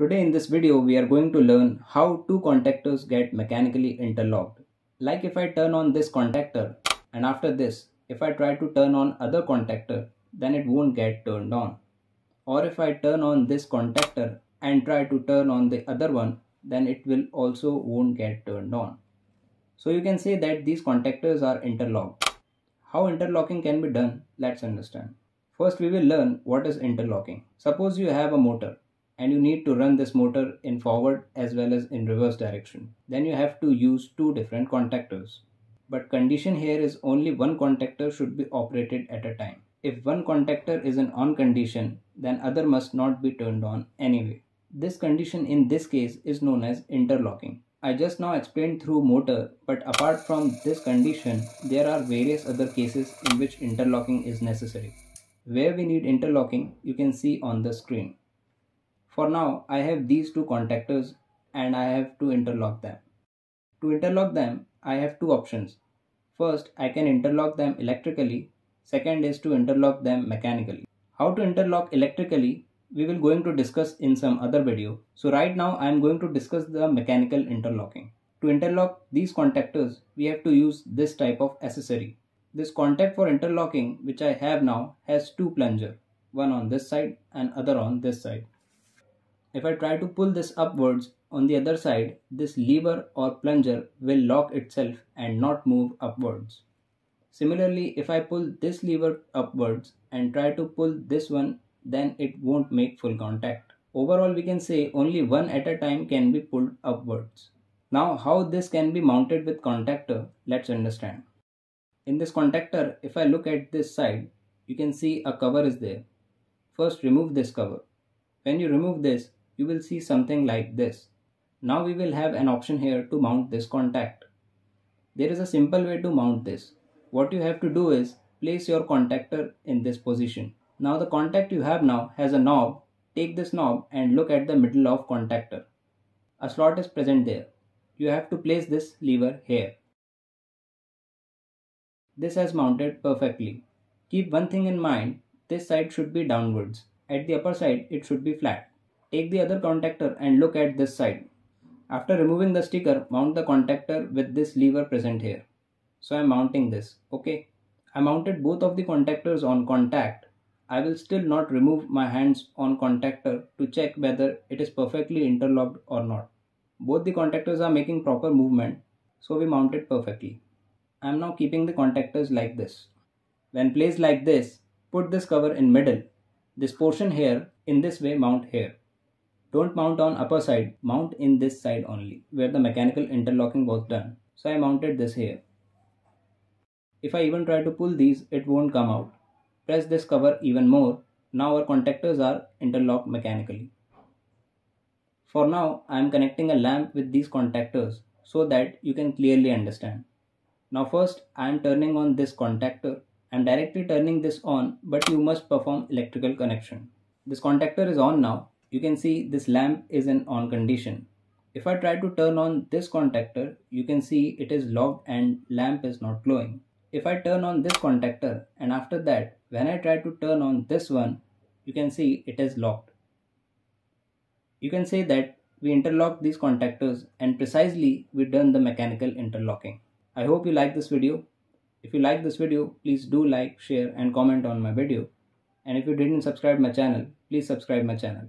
Today in this video we are going to learn how two contactors get mechanically interlocked. Like if I turn on this contactor and after this if I try to turn on other contactor then it won't get turned on. Or if I turn on this contactor and try to turn on the other one then it will also won't get turned on. So you can say that these contactors are interlocked. How interlocking can be done? Let's understand. First we will learn what is interlocking. Suppose you have a motor and you need to run this motor in forward as well as in reverse direction. Then you have to use two different contactors. But condition here is only one contactor should be operated at a time. If one contactor is in on condition, then other must not be turned on anyway. This condition in this case is known as interlocking. I just now explained through motor, but apart from this condition, there are various other cases in which interlocking is necessary. Where we need interlocking, you can see on the screen. For now, I have these two contactors and I have to interlock them. To interlock them, I have two options. First, I can interlock them electrically. Second is to interlock them mechanically. How to interlock electrically, we will going to discuss in some other video. So right now, I am going to discuss the mechanical interlocking. To interlock these contactors, we have to use this type of accessory. This contact for interlocking, which I have now, has two plunger, one on this side and other on this side. If I try to pull this upwards on the other side, this lever or plunger will lock itself and not move upwards. Similarly, if I pull this lever upwards and try to pull this one, then it won't make full contact. Overall, we can say only one at a time can be pulled upwards. Now, how this can be mounted with contactor, let's understand. In this contactor, if I look at this side, you can see a cover is there. First, remove this cover. When you remove this, you will see something like this. Now we will have an option here to mount this contact. There is a simple way to mount this. What you have to do is place your contactor in this position. Now the contact you have now has a knob. Take this knob and look at the middle of contactor. A slot is present there. You have to place this lever here. This has mounted perfectly. Keep one thing in mind, this side should be downwards. At the upper side, it should be flat. Take the other contactor and look at this side. After removing the sticker, mount the contactor with this lever present here. So I am mounting this. Okay. I mounted both of the contactors on contact. I will still not remove my hands on contactor to check whether it is perfectly interlocked or not. Both the contactors are making proper movement, so we mount it perfectly. I am now keeping the contactors like this. When placed like this, put this cover in middle. This portion here, in this way mount here. Don't mount on upper side, mount in this side only, where the mechanical interlocking was done. So I mounted this here. If I even try to pull these, it won't come out. Press this cover even more. Now our contactors are interlocked mechanically. For now, I am connecting a lamp with these contactors so that you can clearly understand. Now first, I am turning on this contactor. I am directly turning this on, but you must perform electrical connection. This contactor is on now you can see this lamp is in on condition. If I try to turn on this contactor, you can see it is locked and lamp is not glowing. If I turn on this contactor and after that, when I try to turn on this one, you can see it is locked. You can say that we interlock these contactors and precisely we done the mechanical interlocking. I hope you like this video. If you like this video, please do like, share and comment on my video. And if you didn't subscribe my channel, please subscribe my channel.